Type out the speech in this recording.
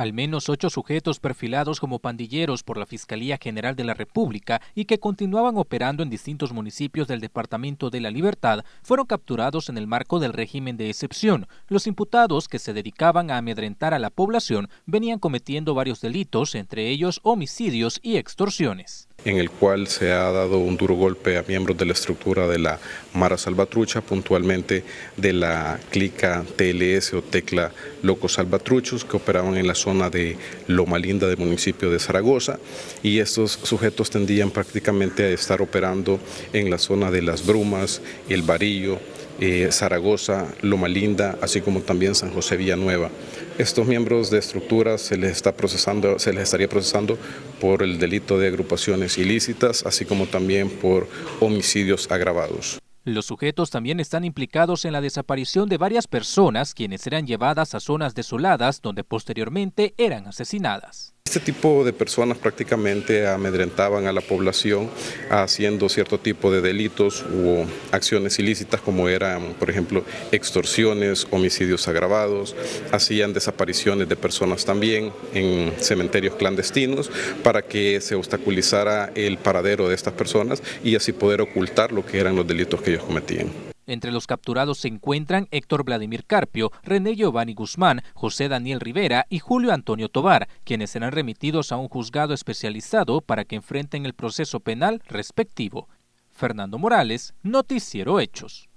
Al menos ocho sujetos perfilados como pandilleros por la Fiscalía General de la República y que continuaban operando en distintos municipios del Departamento de la Libertad fueron capturados en el marco del régimen de excepción. Los imputados que se dedicaban a amedrentar a la población venían cometiendo varios delitos, entre ellos homicidios y extorsiones en el cual se ha dado un duro golpe a miembros de la estructura de la Mara Salvatrucha, puntualmente de la clica TLS o Tecla Locos Salvatruchos, que operaban en la zona de Loma Linda del municipio de Zaragoza, y estos sujetos tendían prácticamente a estar operando en la zona de Las Brumas, El Varillo, eh, Zaragoza, Loma Linda, así como también San José Villanueva. Estos miembros de estructuras se les está procesando, se les estaría procesando por el delito de agrupaciones ilícitas, así como también por homicidios agravados. Los sujetos también están implicados en la desaparición de varias personas quienes eran llevadas a zonas desoladas donde posteriormente eran asesinadas. Este tipo de personas prácticamente amedrentaban a la población haciendo cierto tipo de delitos u acciones ilícitas como eran, por ejemplo, extorsiones, homicidios agravados, hacían desapariciones de personas también en cementerios clandestinos para que se obstaculizara el paradero de estas personas y así poder ocultar lo que eran los delitos que ellos cometían. Entre los capturados se encuentran Héctor Vladimir Carpio, René Giovanni Guzmán, José Daniel Rivera y Julio Antonio Tobar, quienes serán remitidos a un juzgado especializado para que enfrenten el proceso penal respectivo. Fernando Morales, Noticiero Hechos.